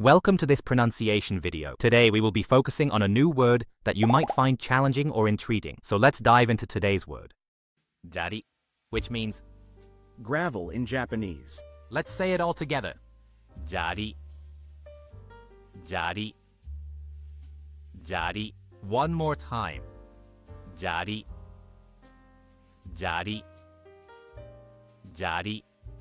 Welcome to this pronunciation video. Today we will be focusing on a new word that you might find challenging or intriguing. So let's dive into today's word. Jari, which means Gravel in Japanese. let's say it all together. Jari. Jari. Jari. One more time. Jari. Jari. Jari.